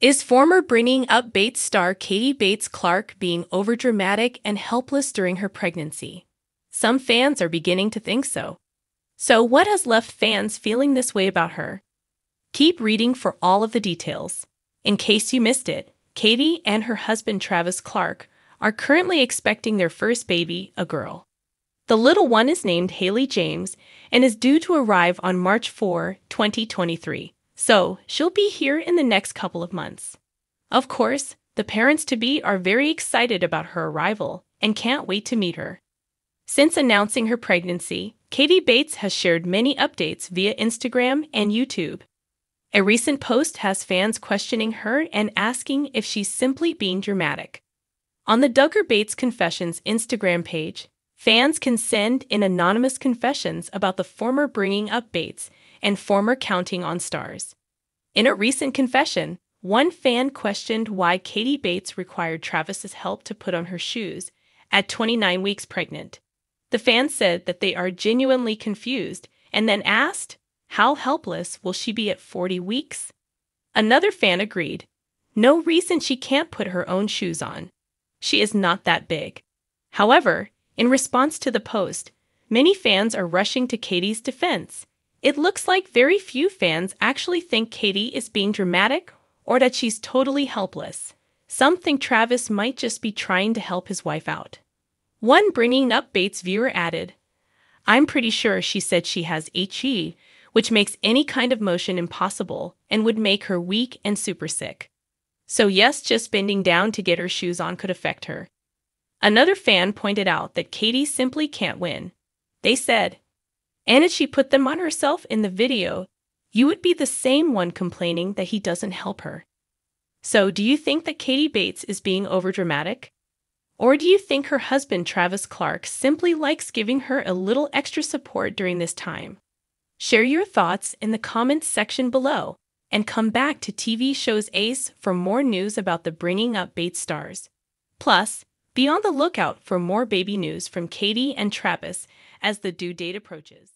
Is former Bringing Up Bates star Katie Bates Clark being overdramatic and helpless during her pregnancy? Some fans are beginning to think so. So, what has left fans feeling this way about her? Keep reading for all of the details. In case you missed it, Katie and her husband Travis Clark are currently expecting their first baby, a girl. The little one is named Haley James and is due to arrive on March 4, 2023, so she'll be here in the next couple of months. Of course, the parents to be are very excited about her arrival and can't wait to meet her. Since announcing her pregnancy, Katie Bates has shared many updates via Instagram and YouTube. A recent post has fans questioning her and asking if she's simply being dramatic. On the Duggar Bates Confessions Instagram page, fans can send in anonymous confessions about the former bringing up Bates and former counting on stars. In a recent confession, one fan questioned why Katie Bates required Travis's help to put on her shoes at 29 weeks pregnant. The fan said that they are genuinely confused and then asked, How helpless will she be at 40 weeks? Another fan agreed, No reason she can't put her own shoes on. She is not that big. However, in response to the post, many fans are rushing to Katie's defense. It looks like very few fans actually think Katie is being dramatic or that she's totally helpless. Some think Travis might just be trying to help his wife out. One bringing up Bates viewer added, I'm pretty sure she said she has HG, which makes any kind of motion impossible and would make her weak and super sick. So, yes, just bending down to get her shoes on could affect her. Another fan pointed out that Katie simply can't win. They said, and if she put them on herself in the video, you would be the same one complaining that he doesn't help her. So, do you think that Katie Bates is being overdramatic? Or do you think her husband, Travis Clark, simply likes giving her a little extra support during this time? Share your thoughts in the comments section below and come back to TV shows Ace for more news about the Bringing Up Bates stars. Plus, be on the lookout for more baby news from Katie and Travis as the due date approaches.